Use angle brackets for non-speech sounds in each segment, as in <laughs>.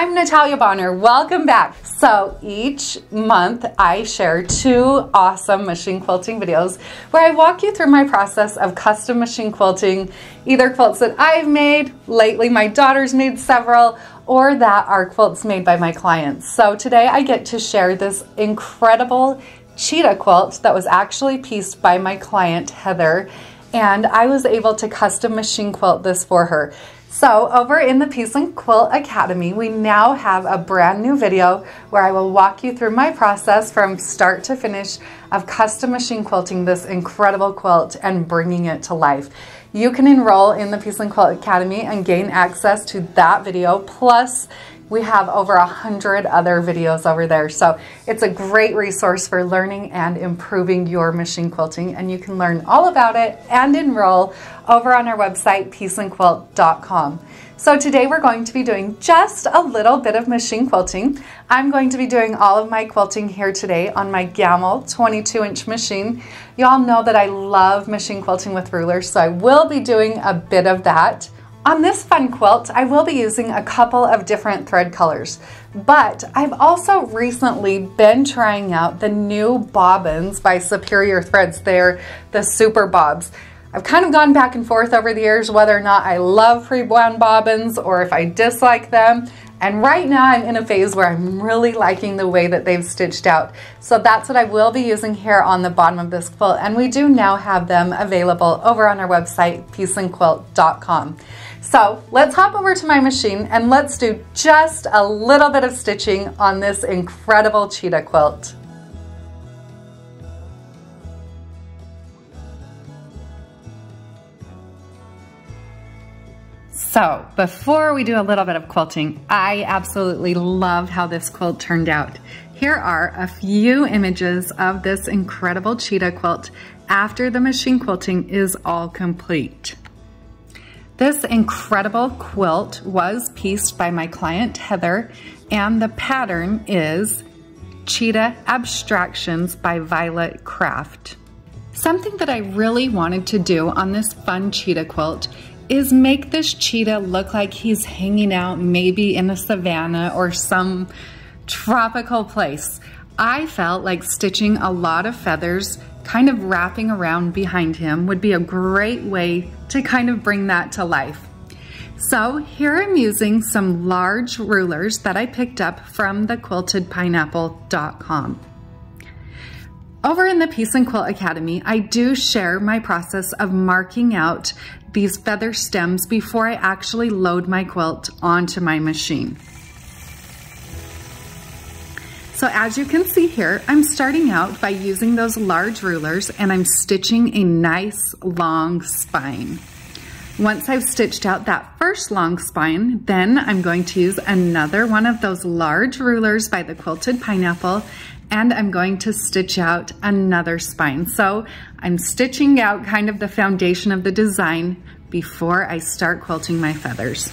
I'm Natalia Bonner. Welcome back. So each month I share two awesome machine quilting videos where I walk you through my process of custom machine quilting, either quilts that I've made, lately my daughter's made several, or that are quilts made by my clients. So today I get to share this incredible cheetah quilt that was actually pieced by my client Heather and I was able to custom machine quilt this for her. So over in the Piece and Quilt Academy, we now have a brand new video where I will walk you through my process from start to finish of custom machine quilting this incredible quilt and bringing it to life. You can enroll in the Piece and Quilt Academy and gain access to that video plus we have over a hundred other videos over there. So it's a great resource for learning and improving your machine quilting. And you can learn all about it and enroll over on our website, pieceandquilt.com. So today we're going to be doing just a little bit of machine quilting. I'm going to be doing all of my quilting here today on my Gammill 22 inch machine. Y'all know that I love machine quilting with rulers, so I will be doing a bit of that. On this fun quilt, I will be using a couple of different thread colors, but I've also recently been trying out the new bobbins by Superior Threads. They're the Super Bobs. I've kind of gone back and forth over the years whether or not I love pre-wound bobbins or if I dislike them. And right now I'm in a phase where I'm really liking the way that they've stitched out. So that's what I will be using here on the bottom of this quilt. And we do now have them available over on our website, pieceandquilt.com. So let's hop over to my machine and let's do just a little bit of stitching on this incredible cheetah quilt. So before we do a little bit of quilting, I absolutely love how this quilt turned out. Here are a few images of this incredible cheetah quilt after the machine quilting is all complete. This incredible quilt was pieced by my client Heather and the pattern is Cheetah Abstractions by Violet Craft. Something that I really wanted to do on this fun cheetah quilt is make this cheetah look like he's hanging out maybe in a savannah or some tropical place. I felt like stitching a lot of feathers kind of wrapping around behind him would be a great way to kind of bring that to life. So here I'm using some large rulers that I picked up from the quiltedpineapple.com. Over in the Piece and Quilt Academy, I do share my process of marking out these feather stems before I actually load my quilt onto my machine. So as you can see here, I'm starting out by using those large rulers and I'm stitching a nice long spine. Once I've stitched out that first long spine, then I'm going to use another one of those large rulers by the Quilted Pineapple and I'm going to stitch out another spine. So I'm stitching out kind of the foundation of the design before I start quilting my feathers.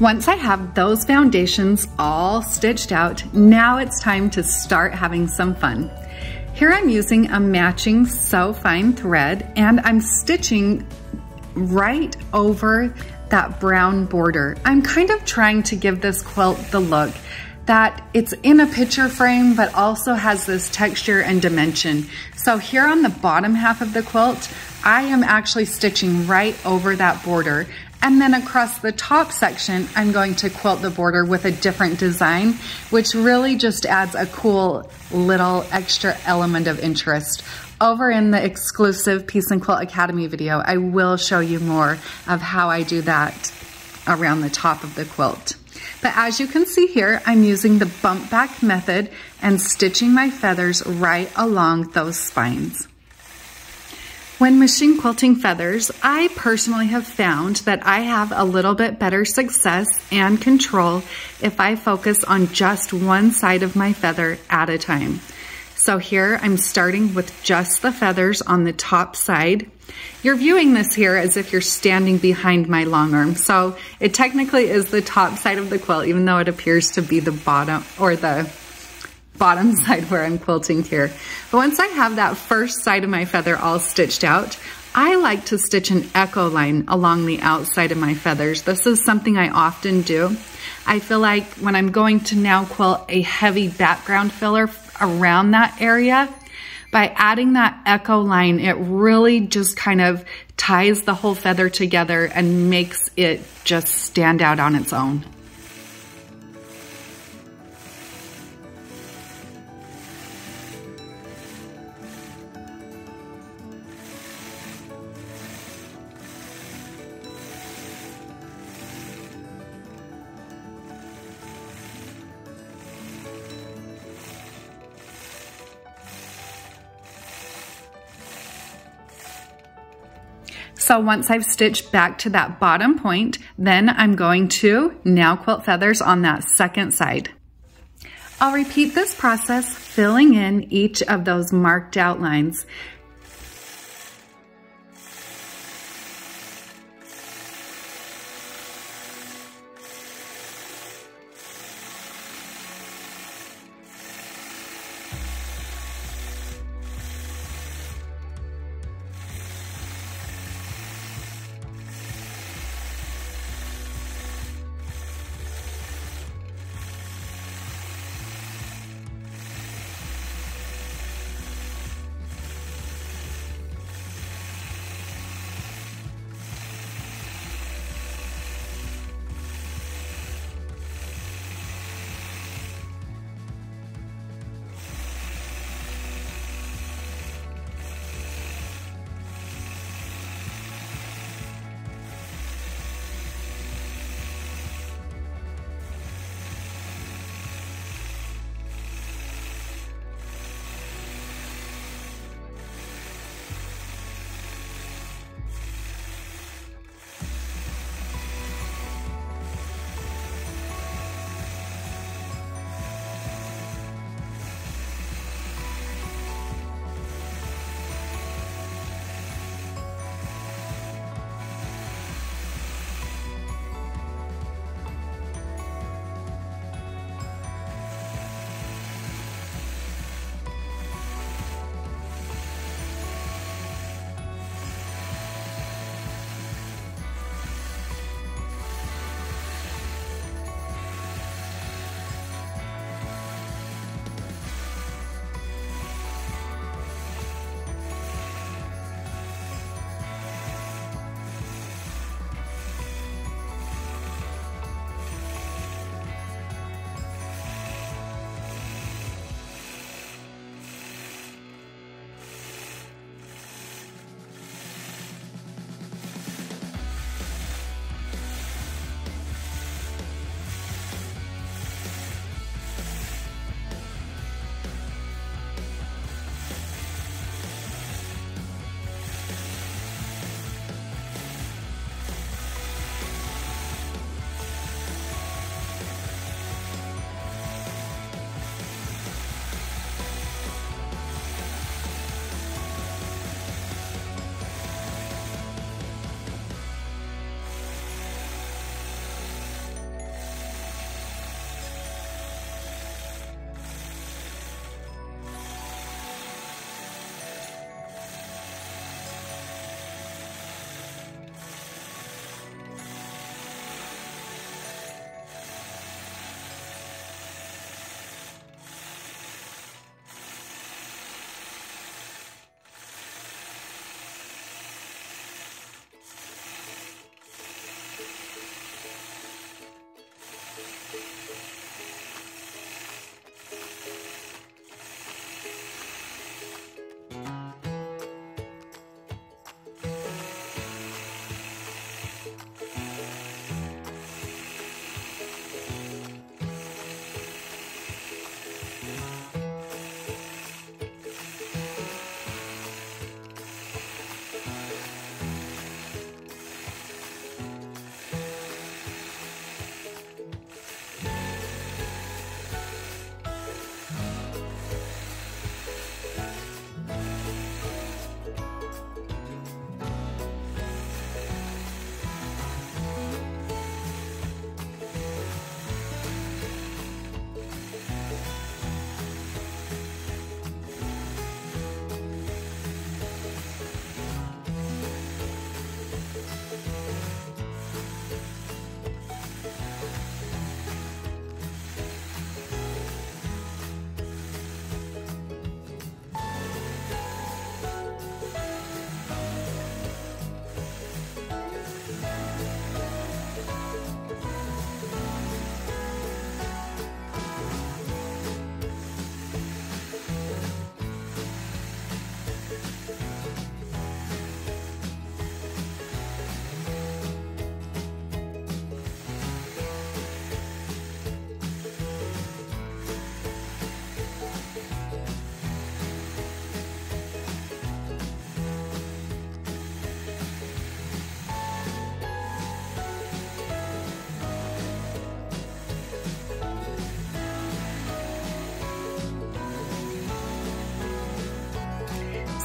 Once I have those foundations all stitched out, now it's time to start having some fun. Here I'm using a matching So Fine thread and I'm stitching right over that brown border. I'm kind of trying to give this quilt the look that it's in a picture frame, but also has this texture and dimension. So here on the bottom half of the quilt, I am actually stitching right over that border. And then across the top section, I'm going to quilt the border with a different design, which really just adds a cool little extra element of interest. Over in the exclusive Piece and Quilt Academy video, I will show you more of how I do that around the top of the quilt. But as you can see here, I'm using the bump back method and stitching my feathers right along those spines. When machine quilting feathers, I personally have found that I have a little bit better success and control if I focus on just one side of my feather at a time. So here I'm starting with just the feathers on the top side you're viewing this here as if you're standing behind my long arm. So it technically is the top side of the quilt, even though it appears to be the bottom or the bottom <laughs> side where I'm quilting here. But once I have that first side of my feather all stitched out, I like to stitch an echo line along the outside of my feathers. This is something I often do. I feel like when I'm going to now quilt a heavy background filler around that area, by adding that echo line, it really just kind of ties the whole feather together and makes it just stand out on its own. So once I've stitched back to that bottom point, then I'm going to now quilt feathers on that second side. I'll repeat this process, filling in each of those marked outlines.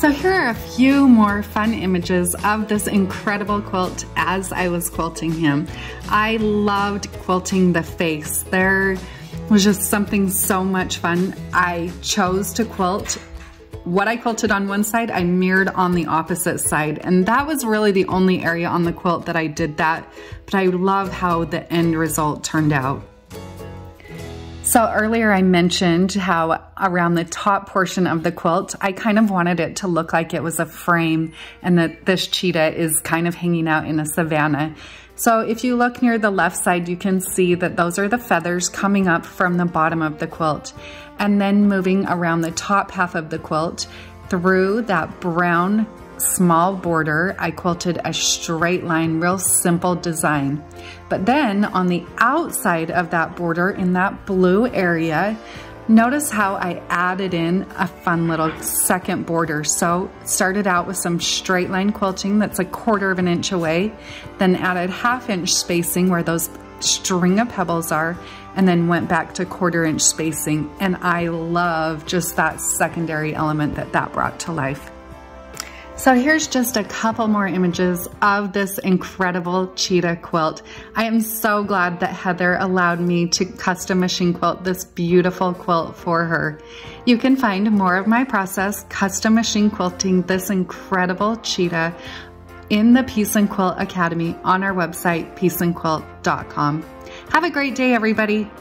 So here are a few more fun images of this incredible quilt as I was quilting him. I loved quilting the face. There was just something so much fun. I chose to quilt what I quilted on one side, I mirrored on the opposite side. And that was really the only area on the quilt that I did that. But I love how the end result turned out. So earlier I mentioned how around the top portion of the quilt, I kind of wanted it to look like it was a frame and that this cheetah is kind of hanging out in a savanna. So if you look near the left side, you can see that those are the feathers coming up from the bottom of the quilt and then moving around the top half of the quilt through that brown small border, I quilted a straight line, real simple design. But then on the outside of that border in that blue area, notice how I added in a fun little second border. So started out with some straight line quilting that's a quarter of an inch away, then added half inch spacing where those string of pebbles are, and then went back to quarter inch spacing. And I love just that secondary element that that brought to life. So here's just a couple more images of this incredible cheetah quilt. I am so glad that Heather allowed me to custom machine quilt this beautiful quilt for her. You can find more of my process custom machine quilting this incredible cheetah in the Piece and Quilt Academy on our website, pieceandquilt.com. Have a great day, everybody.